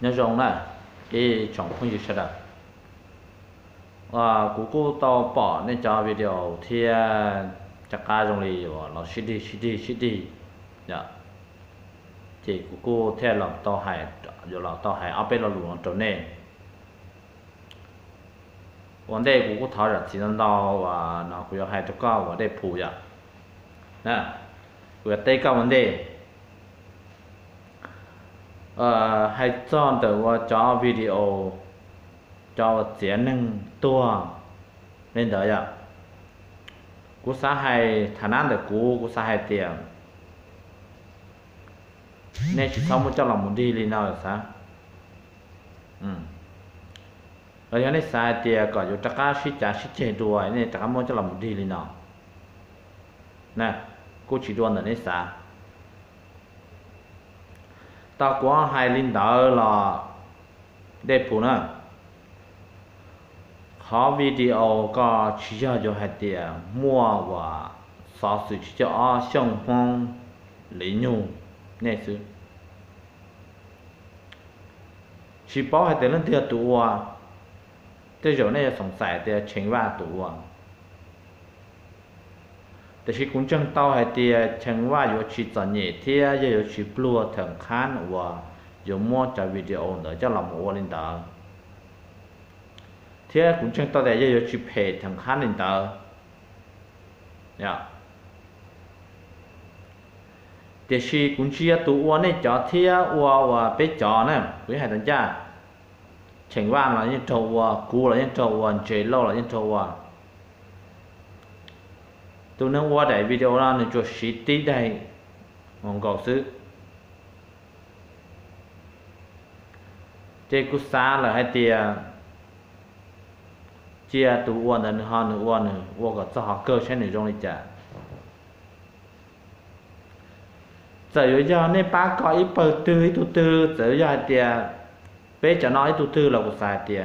nhớ rong nè cái chọn phong gì sao được và cú cú tao bỏ nên cho video thì chắc cả trong này bỏ nó xí đi xí đi xí đi dạ thì cú cú theo lòng tao hay rồi lòng tao hay áp bên là luồng trở nên vấn đề cú cú tháo ra chỉ nên đào và nó cũng hay cho cao vấn đề phụ ya nè cú tay cao vấn đề ờ hay chọn từ qua cho video, cho tiền nâng tua nên đó ạ. Cú sa hay thà nan được cú cú sa hay tiền. Nên chỉ sau một cho lòng muốn đi lên nào được sao ừ. Rồi cái này sai tiền còn chỗ trắc cá xí trả xí chế đuôi nên trắc cá muốn cho lòng muốn đi lên nào. Nè, cú chỉ đuôi là nên sai ta có hai linh đỡ là đẹp phụ nữa. Khó video có chỉ cho cho hai tiền mua và sao sự chỉ cho xong phong, lý nhu, nè sư. Chỉ bảo hai tiền lên tiền tụ à. Thế rồi này sống sai tiền chính và tụ à. แต่ที่คุณจังเต้าให้เตียเชิงว่าอยู่ชีจันเนี่ยเทียอยู่ชีปลัวถึงขั้นว่าอยู่มั่วจะวิดีโอเนอะจะลำวัวลินดาเทียคุณจังเต้าแต่อยู่ชีเพจถึงขั้นลินดาเนี่ยแต่ที่คุณเชียตัวนี่จอเทียว่าว่าไปจอเนี่ยวิหารตันจ้าเชิงว่าเราเนี่ยโจว่ากูเราเนี่ยโจว่าเจโลเราเนี่ยโจว่า tôi nói qua đại video ra nên cho sĩ tí đây ngon cầu xứ. Chế cú xa là hai tia. Chia tụ uan là họ nữa uan nữa uan có cho họ cơ sẽ này trong này chả. Giờ yếu giờ nên ba có ít bờ tư ít tụ tư. Giờ giờ hai tia. Bé cho nói tụ tư là của sai tia.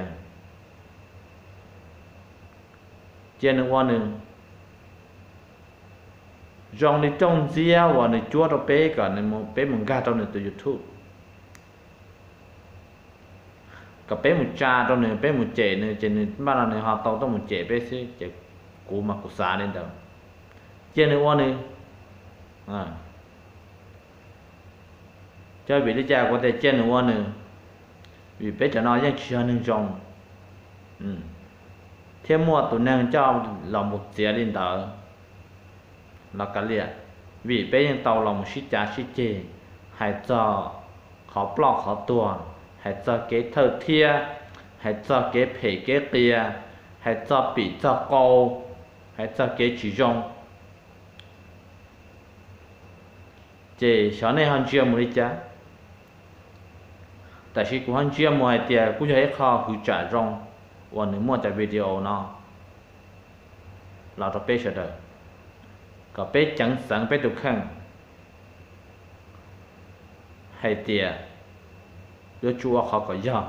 Chia nữa uan nữa dòng này trong zia và này chúa đó bé cả này một bé một gà trong này từ youtube cả bé một cha trong này bé một trẻ này trên này ba là này họ tàu trong một trẻ bé sẽ trẻ cú mà cú xa lên đâu trên này qua này à cho bị đứa cha có thể trên này qua này vì bé cho nó những chuyện nên trong ừ thêm mua tụi nàng cho lòng một trẻ lên đó nó cả liền vì bây giờ tàu lòng shit trả shit chê hãy cho khó block khó tuồn, hãy cho cái thơ thia, hãy cho cái phê cái kia hãy cho bị cho câu, hãy cho cái chỉ dùng chê sáng nay hắn chưa mới cha tại khi của hắn chưa mới tiền cũng thấy khó cứ trả rong. Và nếu mua tại video nó là ก็ไปจังสังไปทุกครั้งให้เตียยชัวเขาก็ยอม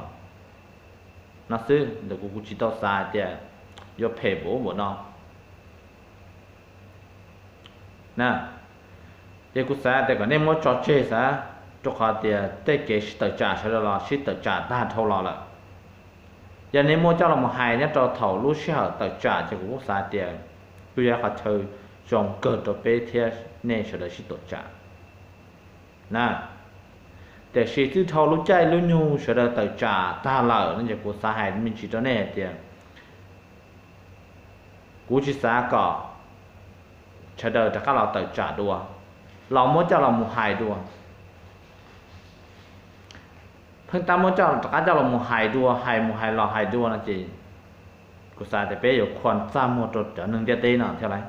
นัซื้อเดี๋ยวกูกูจิตเอาซาเตียยเพบหมดนอนะเดี๋ยวกูซาแต่ก็เนี่ยมดจอเจซะจกขาเตียเตเกชตจ่าชะลอชิตจ่าด้านเท่าเราละยันนี้มดเจ้าเราหายเนี่ยจอเถ่ารู้เชี่ยวตจ่าจะกูซาเตียดูยาเขาเธอ nó bây giờ có bé chẳng sẵn bé tục khăn hay tiề yo chua khó có do nó sư được cũng chỉ tao xa tiề yo phê bố bộ nó nè để cũng xa để có nên mua cho chơi xa cho họ tiề để cái sự tự trả sẽ là sự tự trả ta thâu lọ là giờ nên mua cho là một hai nhá cho thầu lúc sẽ tự trả cho cũng xa tiề bây giờ họ chơi trong cơ tổ bê thế nên sẽ là sĩ tổ trả nè để sĩ tư thâu lúc chạy lúc nhu sẽ là tự trả ta lỡ nên chỉ của xã hội mình chỉ cho nè tiền cú chỉ xã cỏ chờ đợi tất cả là tự trả đùa lòng muốn cho lòng một hài đùa phân tâm muốn cho tất cả cho lòng một hài đùa hài một hài lò hài đùa là gì của xã thì bé có khoan ra một trò trở nên cho tên nào theo này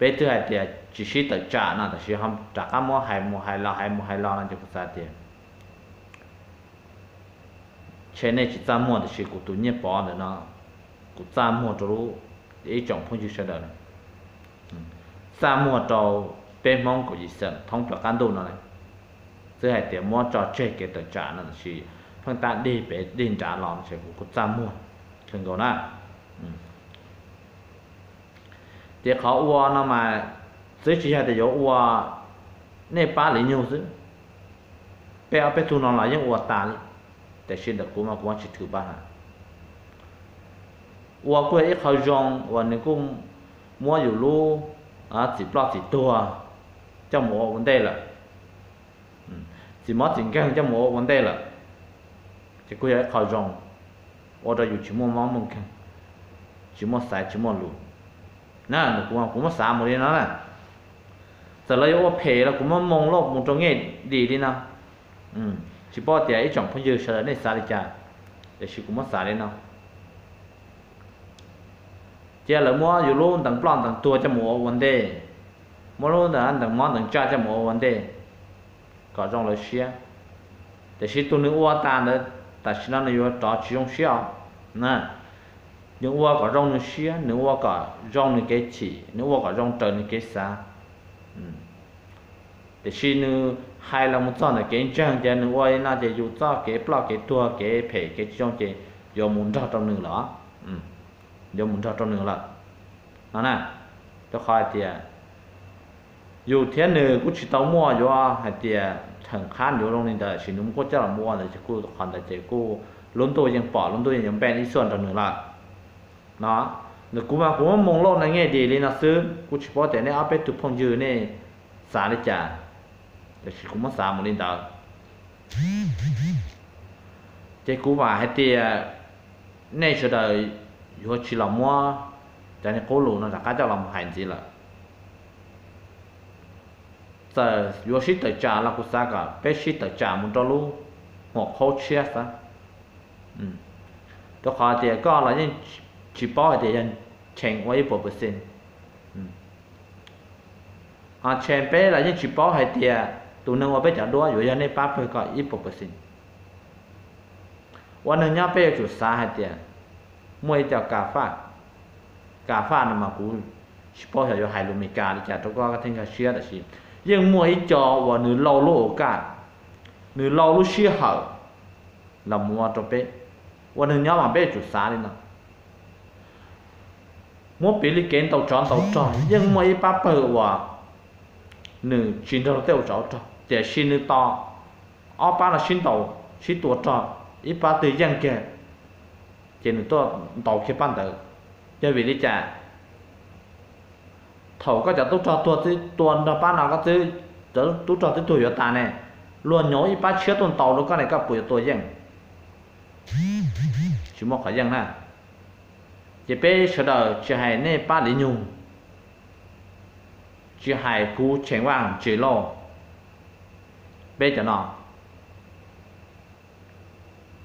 bây thứ hai thì chỉ sĩ tự trả nó thì không trả cả mua hai mua hai lo hai mua hai lo nó chỉ có sao tiền trên này chỉ ra mua thì chỉ của tụi nhé bỏ nữa nó của ra mua cho lúc để chọn phong chữ sẽ được ra mua cho bên mong của gì sợ thông cho cán đồ nó này thứ hai thì mua cho chơi cái tự trả nó chỉ phong ta đi về đi trả lòng sẽ của ra mua thường gọi na để khó ua nó mà dưới chỉ hay thì dỗ ua nên ba lý nhiều chứ. Bé ở bé tu nó là những ua ta để xin được cũng mà cũng chỉ thứ ba ua quê ít khó dùng ua nên cũng mua nhiều lu à chỉ lo chỉ tua cho mua vấn đề là. Ừ, chỉ mất tiền cái cho mua vấn đề là. Chỉ quê khó dùng ua đó dù chỉ mua món mông khăn chỉ mua sài chỉ mua lu 门看，只么塞只么路，那你讲我们啥么的那嘞？giờ lấy ô phê là cũng mong lo một trong nghe đi đi nào ừ chỉ bỏ tiền ít chọn phong dư sợ này xả đi chả để chỉ cũng mất xả đi nào chỉ là mua dù luôn tầng plan tầng tua cho mua vấn đề mua luôn tầng tầng món tầng cha cho mua vấn đề có trong lời xia để chỉ tu nữ ô tan đó ta chỉ nó là trò chỉ dùng xia nè những ô có trong nữ xia nữ ô có trong nữ cái chỉ nữ ô có trong trời nữ cái xa để xin nu hai là một chọn là cái trang cho nu oi na để dụ cho cái plot cái tua cái phê cái trong cái do muốn cho trong nửa đó ừ do muốn cho trong nửa là nó nè cho khỏi thì dù thế nữa cũng chỉ tao mua cho hay thì thằng khán dù trong này là chỉ đúng có chắc là mua là chỉ cô còn là chỉ cô lớn tôi ยัง bỏ lớn tôi ยัง bên đi xuân trong nửa là nó นึกกูมากูมามองโลกในแง่ดีเลยนะซื้อกูเฉพาะแต่ในอาเป็ดตุพงยืนเนี่ยสาเลยจ้าแต่กูมาสามมันลินดาเจ้กูว่าให้เตี้ยในเฉยๆอยู่ชิลามัวแต่ในกูรู้นะ nó nó cũng mà cũng mong lo này nghe đi lên là xứ cũng chỉ bỏ tiền này áp tụ phong dư này xả đi chả để chỉ cũng mà xả một lên đó thế cũng mà hết thì này cho đời vừa chỉ là mua cho nên cố lù nó là cái cho làm hành gì là giờ yo chỉ tự trả là cũng sao cả bé xí tự trả một đó luôn hoặc khối trợ sao ừ đó khó thì có là những าหัสเนี่ยมวยจากกาฟ้ากาฟ้านั่นมากูชิปอจะอยู่ไฮลูมิกาดิจ้ะทุกคนก็ทิ้งกันเชื่อแต่สิยังมวยจอว่าหนูเราลูกโอกาสหนูเราลูกเชื่อเหรอเรามั Mua bị lý kiến tàu tròn tàu tròn. Nhưng mà ít ba bờ và nữ chín đầu cháu tròn để xin nữ to. Ở ba là xin tàu xin tuổi tròn ít ba từ dân kia chỉ nữ to tàu kia ban đầu cho vì lý trả thầu có chả tốt cho tuổi thì tuần đó ba nào có chứ tớ tốt cho tới tuổi ta này luôn nhớ ít ba chưa tuần tàu nó có này có buổi tuổi dân chỉ một cái dân này chỉ bé sợ đời chỉ hay nè ba lý nhung chỉ hay cú chén vàng chỉ lo bé cho nó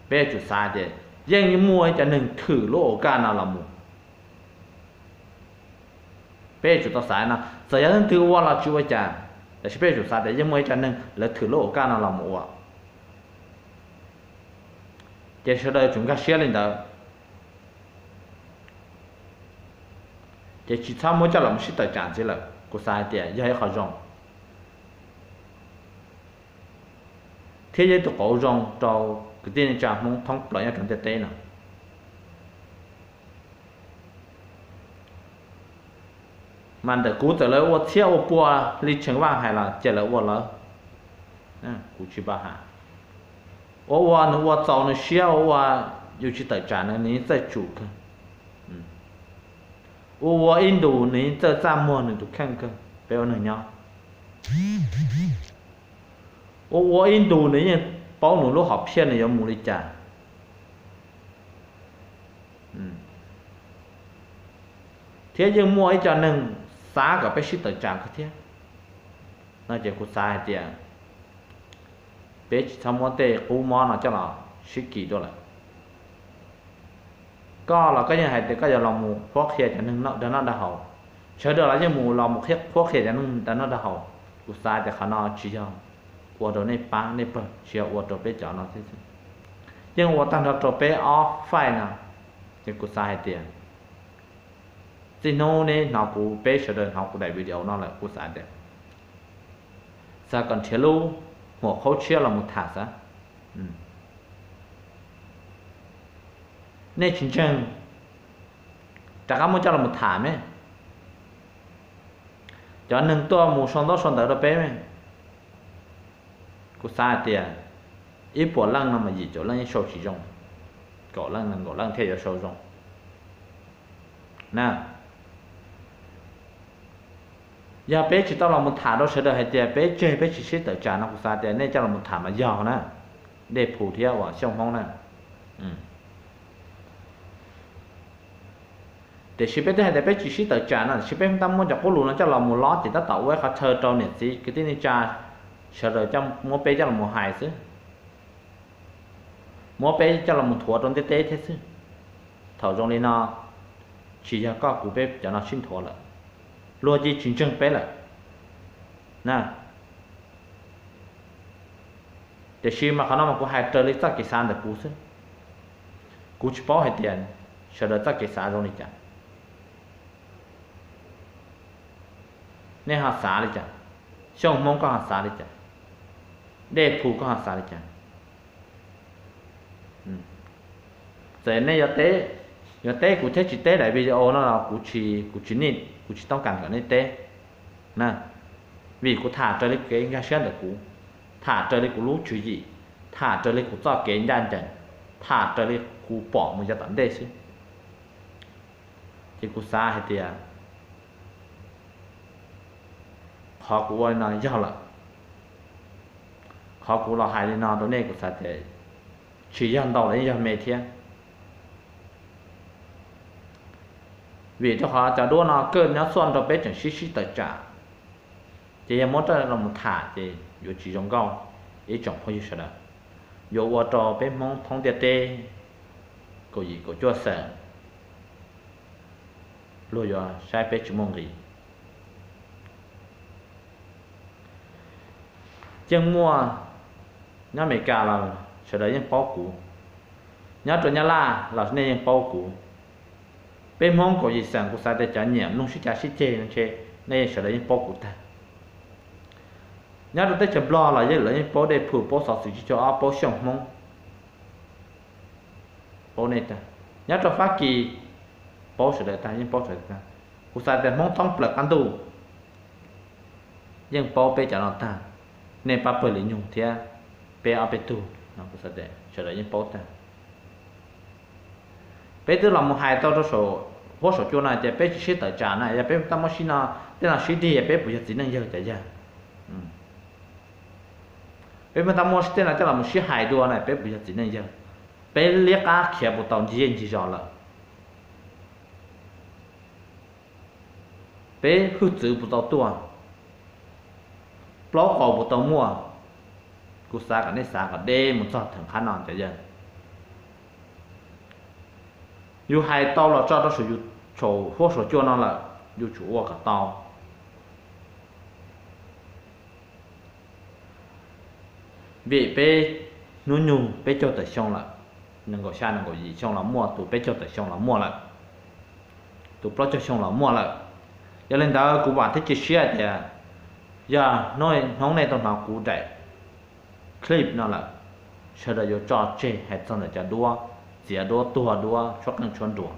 bé chủ sai đấy riêng như mua cho nên thử lỗ cả nào là mua bé chủ tao sai nào giờ những thứ qua là chú cha để bé chủ sai đấy riêng mua cho nên là thử lỗ cả nào là mua chỉ sợ đời chúng ta share lên đó chỉ tham làm tài là sai rong. Thế giới tụi cổ rong cho cái tiền trả mong thông nhất trong thế tệ nào. Mà để cú tới lấy ô thiêu ô bùa lý chứng vang hay là chỉ lấy ô lỡ. Nè cú chỉ ba hà ô ô nó ô tàu nó xia, ô ô yêu chỉ tài sản nó ní tại chủ cơ. 我我印度你这账目你都看看，不要能要。我我印度你也包努都好骗的有牡蛎价。嗯，thế nhưng mua ấy cho nên xá cả bé sĩ tự trạng cái thế nó chỉ có sai tiền bé chỉ tham mua tê cú món nó cho nó sĩ kỳ đó là ก็เราก็ยังให้แต่ก็จะลองมูพวกเขียจะนึงเนาะเดินนอดเขาเชื่อเดี๋ยวเราจะมูลองมูเขียพวกเขียจะนึงเดินนอดเขาอุตส่าห์จะขานอชี้เจ้าวัวตัวในปังในเปิดเชื่อวัวตัวเป๊ะจ่อเนาะที่สุดยังวัวตั้งตัวเป๊ะออฟไฟนะจะกุศลให้เตียนจีโน่เนี่ยเรากูเป๊ะเชื่อเดินเขากูได้วิดีโอนั่นแหละกุศลเดียสักก่อนเชื่อรู้หัวเขาเชื่อเราหมดถาซะอืม nên chính chân chắc có muốn cho là một thảm ấy cho nên tôi một son đó son đó đó bé mày cô xa tiền ít bộ lăng nó mà gì chỗ lăng sâu chỉ rong cỏ lăng là cỏ lăng theo sâu rong nè giờ bé chỉ tao là một thả đó sẽ được hay tiền bé chơi bé chỉ xếp tới trả nó cô xa tiền nên cho là một thả mà giàu nè để phụ theo vào trong phong nè ừ. Để ship biết thế để chỉ ship tới trả nó ship biết tâm muốn cho cô luôn nó cho là một lót thì ta tạo với khách chờ cho nè gì cái tin này cha sợ rồi trong mua bé cho là một hài chứ mua bé cho là một thua trong tết tết thế chứ thầu trong đây nó, chỉ cho có của bé cho nó xin thua lại luôn chỉ chính chân bé lại nè để khi mà khả năng mà cô hai trở lấy tất cái sản được cú chứ cú chỉ bỏ hết tiền chờ đợi tất cái ในหาสาเลยจ้ะช่องมงก็หัสสาเลยจ้ะเดชภูก็หาสาเลยจ้ะเสร็จเนี่ยยเต้ยาเต้กูเทจิเต้ไหนวิดีโอนั่นเรากูชีกูชีนิดกูชีต้องการกับนี่เต้นะวิกูถ่าจอยเล็กเก่งแค่เชื่อแต่กูถ่าจอยเล็กกูรู้ชื่อยี่ถ่าจอยเล็กกูจ้อเก่งยันจันถ่าจอยเล็กกูปอกมึงจะตันได้สิที่กูซาให้เตีย khó của ai nói giàu là khó của là hai đứa nào đó này của sao thế chỉ nhận đầu lấy cho mẹ thiên. Vì cho họ cho đua nó cơn nó xoan cho bé chẳng xí xí tới trả chỉ em muốn cho là một thả thì dù chỉ giống câu ý chẳng phải như đó dù qua cho bé mong thông tiệt tê có gì? Có cho sợ lôi vào sai bé chỉ mong gì? Chân mua, nhá mẹ cả là sẽ đấy những bao cũ. Nhá chỗ nhá la là nên những bao cũ. Bên mong có gì sang của sai để trả nhiệm, nông sĩ trả sĩ chê nó chê, nên sẽ đấy những bao cũ ta. Nhá cho tới chấm lo là những lấy những bao để phủ bao sáu sự cho áo bao xong mong bao này ta. Nhá cho phát kỳ, bao sẽ đấy ta, những bao sẽ ta. Của sai để mong thông bậc ăn đủ những bao bây giờ nó ta nên Papa bờ lý nhung thì bé ở bên tu. Nó cũng sẽ để trở lại những bố ta bé tức là một hai tao cho số hỗ số chỗ này thì bé chỉ sẽ tự trả này bé ta mới xin là, tức là xí đi bé bây giờ chỉ năng giờ chạy ra bé mà ta mua tên là tức là một xí hai đua này bé bây giờ chỉ năng giờ bé liếc cá kia một tàu gì gì rồi là bé hư chữ một tàu tua bỏ cầu một tàu mua cú xa cả này xa cả đê một giọt thằng khá non chạy dần yu hai tàu là cho nó sử dụng chỗ phố số cho nó là yu chủ cả tàu. Vì bé nó nhung bé cho tới xong là nâng gọi xa nâng gọi gì xong là mua tụ bé cho tới xong là mua lại. Tụ bỏ cho xong là mua lại. Cho nên đó cũng bạn thích chia sẻ thì à, giờ nói nóng này tao nào cú chạy clip nó là sẽ là cho cho chế hết xong là cho đua chỉ đua tua đua cho cần chuẩn đua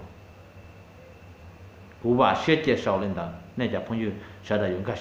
cú bà sẽ chia sẻ lên đó nên cho phong như sẽ là dùng cái